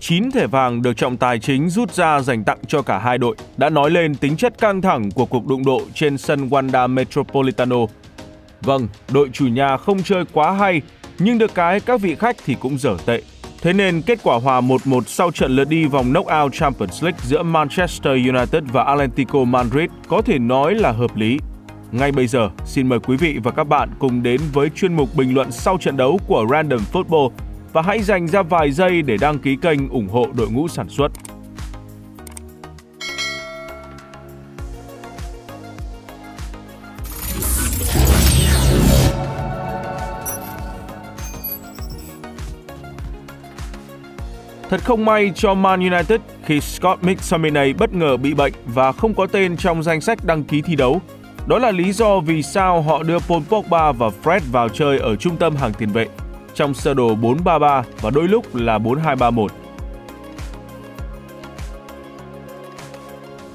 9 thẻ vàng được trọng tài chính rút ra dành tặng cho cả hai đội đã nói lên tính chất căng thẳng của cuộc đụng độ trên sân Wanda Metropolitano. Vâng, đội chủ nhà không chơi quá hay, nhưng được cái các vị khách thì cũng dở tệ. Thế nên kết quả hòa 1-1 sau trận lượt đi vòng knockout Champions League giữa Manchester United và Atlético Madrid có thể nói là hợp lý. Ngay bây giờ, xin mời quý vị và các bạn cùng đến với chuyên mục bình luận sau trận đấu của Random Football và hãy dành ra vài giây để đăng ký kênh ủng hộ đội ngũ sản xuất. Thật không may cho Man United khi Scott McTominay bất ngờ bị bệnh và không có tên trong danh sách đăng ký thi đấu. Đó là lý do vì sao họ đưa Paul Pogba và Fred vào chơi ở trung tâm hàng tiền vệ trong sơ đồ 4-3-3 và đôi lúc là 4-2-3-1.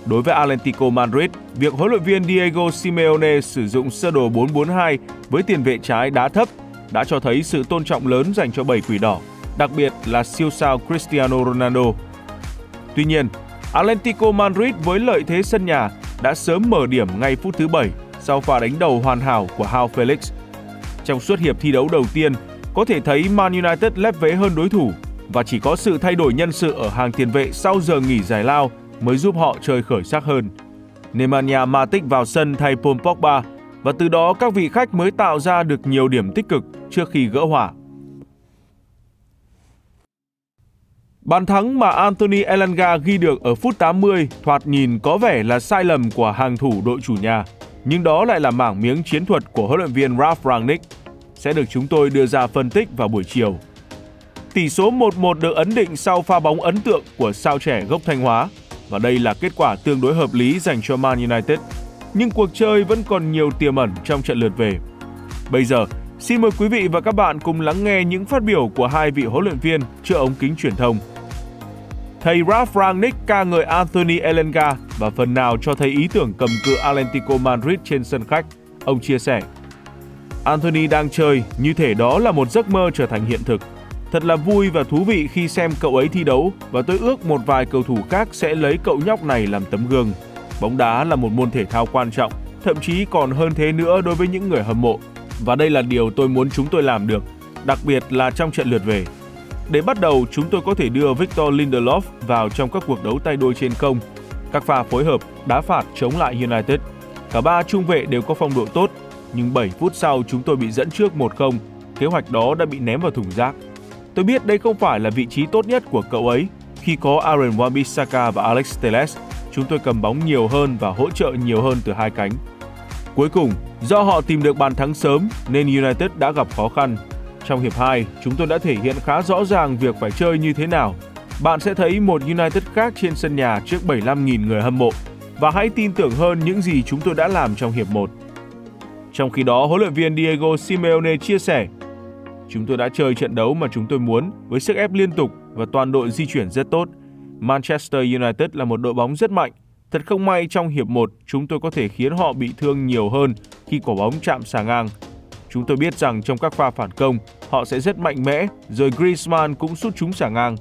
Đối với Atlético Madrid, việc huấn luyện viên Diego Simeone sử dụng sơ đồ 4-4-2 với tiền vệ trái đá thấp đã cho thấy sự tôn trọng lớn dành cho bảy quỷ đỏ, đặc biệt là siêu sao Cristiano Ronaldo. Tuy nhiên, Atlético Madrid với lợi thế sân nhà đã sớm mở điểm ngay phút thứ 7 sau pha đánh đầu hoàn hảo của Hao Felix. Trong suốt hiệp thi đấu đầu tiên, có thể thấy Man United lép vế hơn đối thủ và chỉ có sự thay đổi nhân sự ở hàng tiền vệ sau giờ nghỉ giải lao mới giúp họ chơi khởi sắc hơn. Nemanja Matic vào sân thay Paul Pogba và từ đó các vị khách mới tạo ra được nhiều điểm tích cực trước khi gỡ hỏa. Bàn thắng mà Anthony Elanga ghi được ở phút 80 thoạt nhìn có vẻ là sai lầm của hàng thủ đội chủ nhà, nhưng đó lại là mảng miếng chiến thuật của huấn luyện viên Ralf Rangnick sẽ được chúng tôi đưa ra phân tích vào buổi chiều. Tỷ số 1-1 được ấn định sau pha bóng ấn tượng của sao trẻ gốc Thanh Hóa và đây là kết quả tương đối hợp lý dành cho Man United. Nhưng cuộc chơi vẫn còn nhiều tiềm ẩn trong trận lượt về. Bây giờ, xin mời quý vị và các bạn cùng lắng nghe những phát biểu của hai vị huấn luyện viên trước ống kính truyền thông. Thầy Ralf Rangnick ca ngợi Anthony Elanga và phần nào cho thấy ý tưởng cầm cự Atlético Madrid trên sân khách. Ông chia sẻ, Anthony đang chơi như thể đó là một giấc mơ trở thành hiện thực. Thật là vui và thú vị khi xem cậu ấy thi đấu và tôi ước một vài cầu thủ khác sẽ lấy cậu nhóc này làm tấm gương. Bóng đá là một môn thể thao quan trọng, thậm chí còn hơn thế nữa đối với những người hâm mộ. Và đây là điều tôi muốn chúng tôi làm được, đặc biệt là trong trận lượt về. Để bắt đầu, chúng tôi có thể đưa Victor Lindelof vào trong các cuộc đấu tay đôi trên không, Các pha phối hợp, đá phạt chống lại United. Cả ba trung vệ đều có phong độ tốt nhưng 7 phút sau chúng tôi bị dẫn trước 1-0, kế hoạch đó đã bị ném vào thùng rác. Tôi biết đây không phải là vị trí tốt nhất của cậu ấy. Khi có Aaron Wan-Bissaka và Alex Telles, chúng tôi cầm bóng nhiều hơn và hỗ trợ nhiều hơn từ hai cánh. Cuối cùng, do họ tìm được bàn thắng sớm nên United đã gặp khó khăn. Trong hiệp 2, chúng tôi đã thể hiện khá rõ ràng việc phải chơi như thế nào. Bạn sẽ thấy một United khác trên sân nhà trước 75.000 người hâm mộ và hãy tin tưởng hơn những gì chúng tôi đã làm trong hiệp 1. Trong khi đó, huấn luyện viên Diego Simeone chia sẻ, Chúng tôi đã chơi trận đấu mà chúng tôi muốn với sức ép liên tục và toàn đội di chuyển rất tốt. Manchester United là một đội bóng rất mạnh. Thật không may trong hiệp 1, chúng tôi có thể khiến họ bị thương nhiều hơn khi quả bóng chạm xà ngang. Chúng tôi biết rằng trong các pha phản công, họ sẽ rất mạnh mẽ, rồi Griezmann cũng sút chúng xả ngang.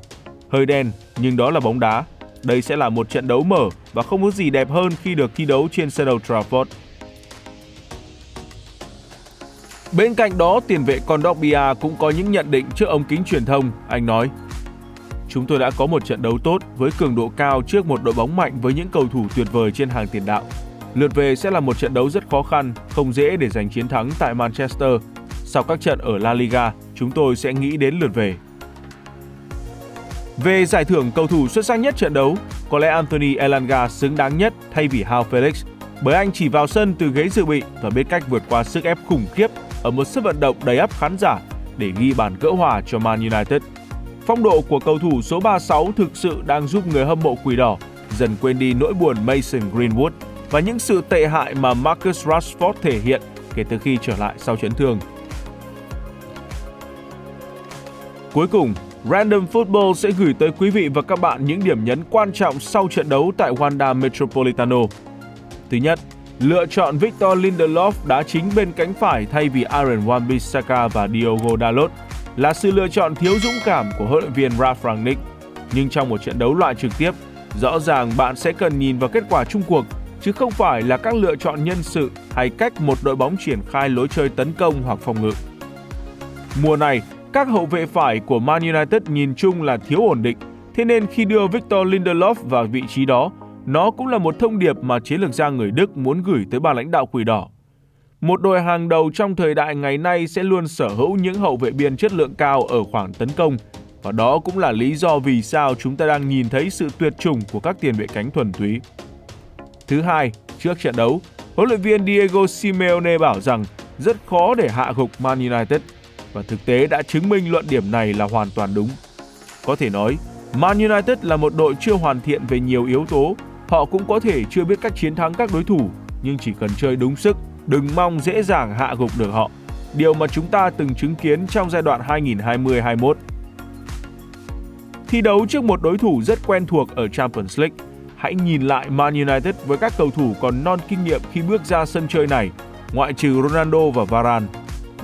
Hơi đen, nhưng đó là bóng đá. Đây sẽ là một trận đấu mở và không có gì đẹp hơn khi được thi đấu trên sân Old Trafford. Bên cạnh đó, tiền vệ Kondogbia cũng có những nhận định trước ống kính truyền thông. Anh nói, Chúng tôi đã có một trận đấu tốt với cường độ cao trước một đội bóng mạnh với những cầu thủ tuyệt vời trên hàng tiền đạo. Lượt về sẽ là một trận đấu rất khó khăn, không dễ để giành chiến thắng tại Manchester. Sau các trận ở La Liga, chúng tôi sẽ nghĩ đến lượt về. Về giải thưởng cầu thủ xuất sắc nhất trận đấu, có lẽ Anthony Elanga xứng đáng nhất thay vì Joao Felix, bởi anh chỉ vào sân từ ghế dự bị và biết cách vượt qua sức ép khủng khiếp ở một sân vận động đầy ắp khán giả để ghi bàn gỡ hòa cho Man United. Phong độ của cầu thủ số 36 thực sự đang giúp người hâm mộ quỷ đỏ dần quên đi nỗi buồn Mason Greenwood và những sự tệ hại mà Marcus Rashford thể hiện kể từ khi trở lại sau chấn thương. Cuối cùng, Random Football sẽ gửi tới quý vị và các bạn những điểm nhấn quan trọng sau trận đấu tại Wanda Metropolitano. Thứ nhất, Lựa chọn Victor Lindelof đá chính bên cánh phải thay vì Aaron Wan-Bissaka và Diogo Dalot là sự lựa chọn thiếu dũng cảm của huấn luyện viên Ralf Rangnick. Nhưng trong một trận đấu loại trực tiếp, rõ ràng bạn sẽ cần nhìn vào kết quả chung cuộc chứ không phải là các lựa chọn nhân sự hay cách một đội bóng triển khai lối chơi tấn công hoặc phòng ngự. Mùa này, các hậu vệ phải của Man United nhìn chung là thiếu ổn định, thế nên khi đưa Victor Lindelof vào vị trí đó, nó cũng là một thông điệp mà chiến lược gia người Đức muốn gửi tới ba lãnh đạo Quỷ Đỏ. Một đội hàng đầu trong thời đại ngày nay sẽ luôn sở hữu những hậu vệ biên chất lượng cao ở khoảng tấn công và đó cũng là lý do vì sao chúng ta đang nhìn thấy sự tuyệt chủng của các tiền vệ cánh thuần túy. Thứ hai, trước trận đấu, huấn luyện viên Diego Simeone bảo rằng rất khó để hạ gục Man United và thực tế đã chứng minh luận điểm này là hoàn toàn đúng. Có thể nói, Man United là một đội chưa hoàn thiện về nhiều yếu tố, họ cũng có thể chưa biết cách chiến thắng các đối thủ, nhưng chỉ cần chơi đúng sức, đừng mong dễ dàng hạ gục được họ. Điều mà chúng ta từng chứng kiến trong giai đoạn 2020-21. Thi đấu trước một đối thủ rất quen thuộc ở Champions League, hãy nhìn lại Man United với các cầu thủ còn non kinh nghiệm khi bước ra sân chơi này, ngoại trừ Ronaldo và Varane.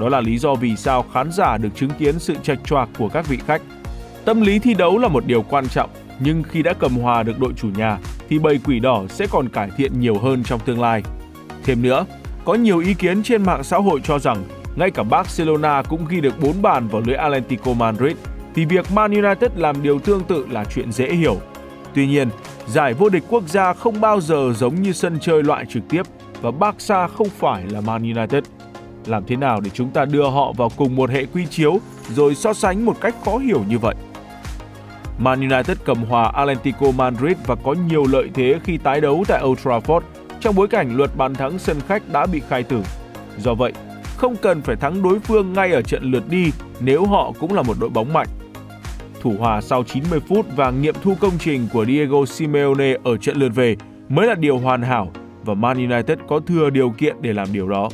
Đó là lý do vì sao khán giả được chứng kiến sự chạch choạc của các vị khách. Tâm lý thi đấu là một điều quan trọng, nhưng khi đã cầm hòa được đội chủ nhà thì bầy quỷ đỏ sẽ còn cải thiện nhiều hơn trong tương lai. Thêm nữa, có nhiều ý kiến trên mạng xã hội cho rằng ngay cả Barcelona cũng ghi được 4 bàn vào lưới Atlético Madrid thì việc Man United làm điều tương tự là chuyện dễ hiểu. Tuy nhiên, giải vô địch quốc gia không bao giờ giống như sân chơi loại trực tiếp và Barca không phải là Man United. Làm thế nào để chúng ta đưa họ vào cùng một hệ quy chiếu rồi so sánh một cách khó hiểu như vậy? Man United cầm hòa Atlético Madrid và có nhiều lợi thế khi tái đấu tại Old Trafford trong bối cảnh luật bàn thắng sân khách đã bị khai tử. Do vậy, không cần phải thắng đối phương ngay ở trận lượt đi nếu họ cũng là một đội bóng mạnh. Thủ hòa sau 90 phút và nghiệm thu công trình của Diego Simeone ở trận lượt về mới là điều hoàn hảo và Man United có thừa điều kiện để làm điều đó.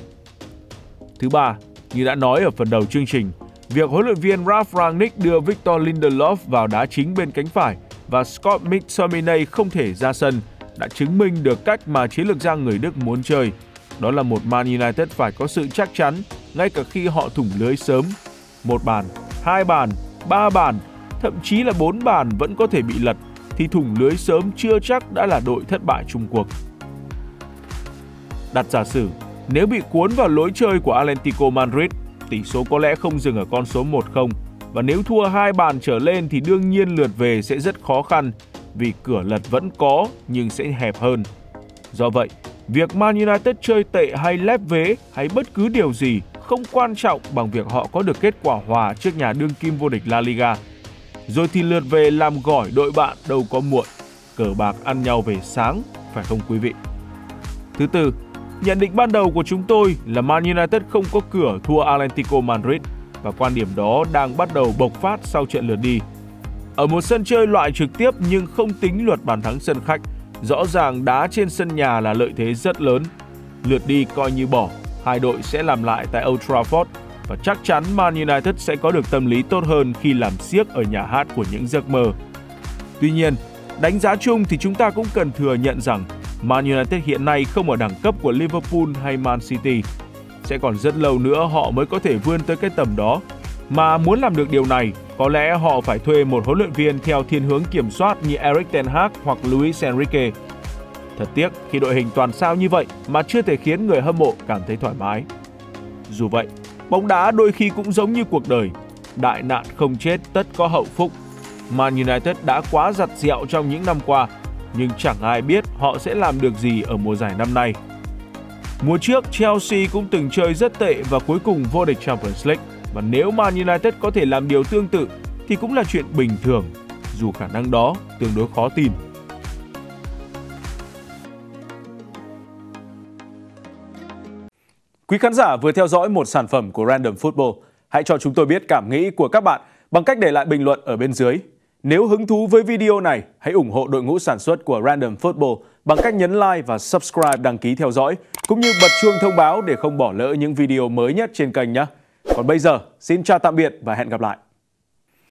Thứ ba, như đã nói ở phần đầu chương trình, việc huấn luyện viên Ralf Rangnick đưa Victor Lindelof vào đá chính bên cánh phải và Scott McTominay không thể ra sân đã chứng minh được cách mà chiến lược gia người Đức muốn chơi. Đó là một Man United phải có sự chắc chắn ngay cả khi họ thủng lưới sớm. Một bàn, hai bàn, ba bàn, thậm chí là bốn bàn vẫn có thể bị lật thì thủng lưới sớm chưa chắc đã là đội thất bại chung cuộc. Đặt giả sử, nếu bị cuốn vào lối chơi của Atlético Madrid, tỷ số có lẽ không dừng ở con số 1-0 và nếu thua hai bàn trở lên thì đương nhiên lượt về sẽ rất khó khăn vì cửa lật vẫn có nhưng sẽ hẹp hơn. Do vậy, việc Man United chơi tệ hay lép vế hay bất cứ điều gì không quan trọng bằng việc họ có được kết quả hòa trước nhà đương kim vô địch La Liga. Rồi thì lượt về làm gỏi đội bạn đâu có muộn. Cờ bạc ăn nhau về sáng, phải không quý vị? Thứ tư, nhận định ban đầu của chúng tôi là Man United không có cửa thua Atlético Madrid và quan điểm đó đang bắt đầu bộc phát sau trận lượt đi. Ở một sân chơi loại trực tiếp nhưng không tính luật bàn thắng sân khách, rõ ràng đá trên sân nhà là lợi thế rất lớn. Lượt đi coi như bỏ, hai đội sẽ làm lại tại Old Trafford và chắc chắn Man United sẽ có được tâm lý tốt hơn khi làm siếc ở nhà hát của những giấc mơ. Tuy nhiên, đánh giá chung thì chúng ta cũng cần thừa nhận rằng Man United hiện nay không ở đẳng cấp của Liverpool hay Man City. Sẽ còn rất lâu nữa họ mới có thể vươn tới cái tầm đó. Mà muốn làm được điều này, có lẽ họ phải thuê một huấn luyện viên theo thiên hướng kiểm soát như Eric Ten Hag hoặc Luis Enrique. Thật tiếc khi đội hình toàn sao như vậy mà chưa thể khiến người hâm mộ cảm thấy thoải mái. Dù vậy, bóng đá đôi khi cũng giống như cuộc đời. Đại nạn không chết tất có hậu phúc. Man United đã quá giặt dẹo trong những năm qua, nhưng chẳng ai biết họ sẽ làm được gì ở mùa giải năm nay. Mùa trước, Chelsea cũng từng chơi rất tệ và cuối cùng vô địch Champions League. Và nếu Man United có thể làm điều tương tự thì cũng là chuyện bình thường, dù khả năng đó tương đối khó tin. Quý khán giả vừa theo dõi một sản phẩm của Random Football. Hãy cho chúng tôi biết cảm nghĩ của các bạn bằng cách để lại bình luận ở bên dưới. Nếu hứng thú với video này, hãy ủng hộ đội ngũ sản xuất của Random Football bằng cách nhấn like và subscribe đăng ký theo dõi, cũng như bật chuông thông báo để không bỏ lỡ những video mới nhất trên kênh nhé. Còn bây giờ, xin chào tạm biệt và hẹn gặp lại.